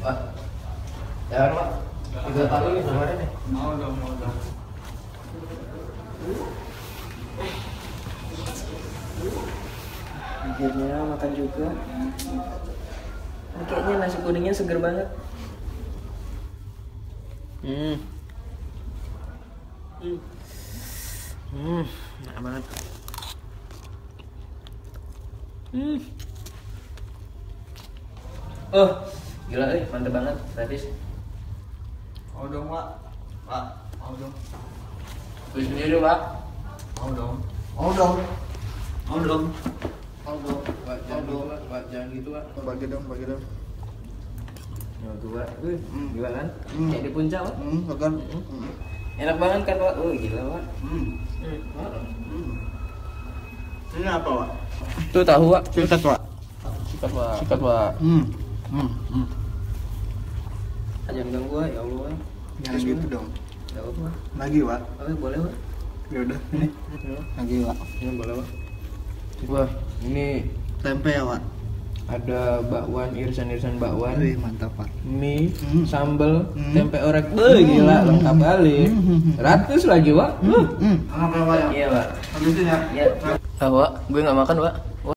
Ya, Pak. Tiga kali nih kemarin nih. Mau dong, mau dong. akhirnya makan juga. Ini kayaknya nasi kuningnya seger banget. Hmm. Hmm. Hmm enak banget. Hmm. Oh gila eh mantep banget Travis Mau dong, Pak. Pak, mau dong. beli sendiri pak Mau dong. Mau dong. Mau dong. Mau dong, Pak. Jangan gitu, Pak. Pak. Jangan gitu, Pak. Bagi dong, bagi dong. Yang dua, wih, Hmm. gila kan? Hmm. Kayak di puncak, Pak. Hmm. Hmm. Enak banget kan, Pak? Oh, gila, Pak. Hmm. Hmm. Ini apa, Pak? Tuh tahu, Pak. Sikat, Pak. Sikat, Pak. Sikat, Pak. Hmm. Hmm. Hmm. Jangan ganggu, ya Allah. Jangan gitu dong. Gak apa-apa. Lagi, Pak. Oke, boleh, Pak. Ya udah, ini. Lagi, Pak. Ini boleh, Pak. Wah, ini Tempe ya, Pak. ada bakwan, irisan-irisan bakwan, Wih, mantap, Pak. mie, Hmm. sambel, Hmm. tempe orek. Beuh, gila, lengkap kali. Hmm. Ratus lagi, Pak. Hmm. Hmm. Apa, Pak? Iya, Pak. Habisin ya. Iya. Ah, Pak, gue gak makan, Pak.